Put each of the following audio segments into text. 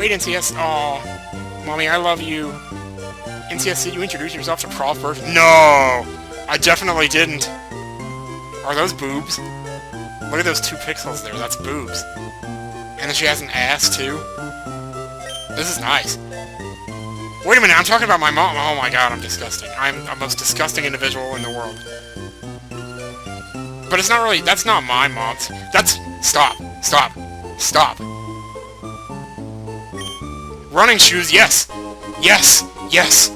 Wait, NCS. Oh, mommy, I love you. NCS, did you introduce yourself to Prof first? No, I definitely didn't. Are those boobs? Look at those two pixels there. That's boobs. And then she has an ass too. This is nice. Wait a minute, I'm talking about my mom. Oh my god, I'm disgusting. I'm the most disgusting individual in the world. But it's not really... That's not my mom's. That's... Stop. Stop. Stop. Running shoes, yes! Yes! Yes!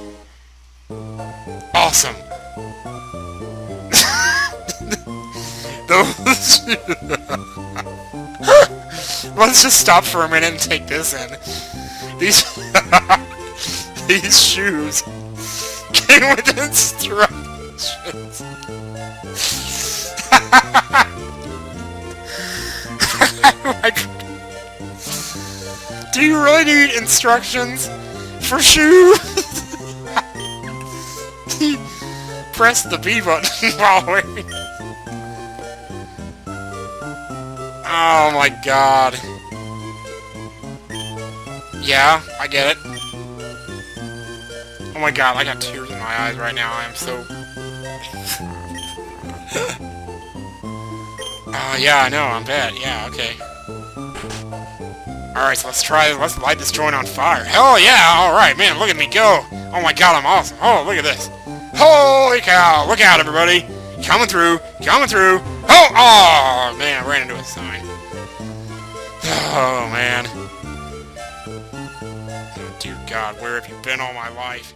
Awesome. Those... Let's just stop for a minute and take this in. These... These shoes came with instructions. Do you really need instructions for shoes? Press the B button while waiting. Oh my god. Yeah, I get it. Oh my god, I got tears in my eyes right now. I am so... uh, yeah, I know, I'm bad. Yeah, okay. Alright, so let's try, let's light this joint on fire. Hell yeah, alright, man, look at me go. Oh my god, I'm awesome. Oh, look at this. Holy cow, look out, everybody. Coming through, coming through. Oh, oh, man, I ran into a sign. Oh, man. Oh, dear God, where have you been all my life?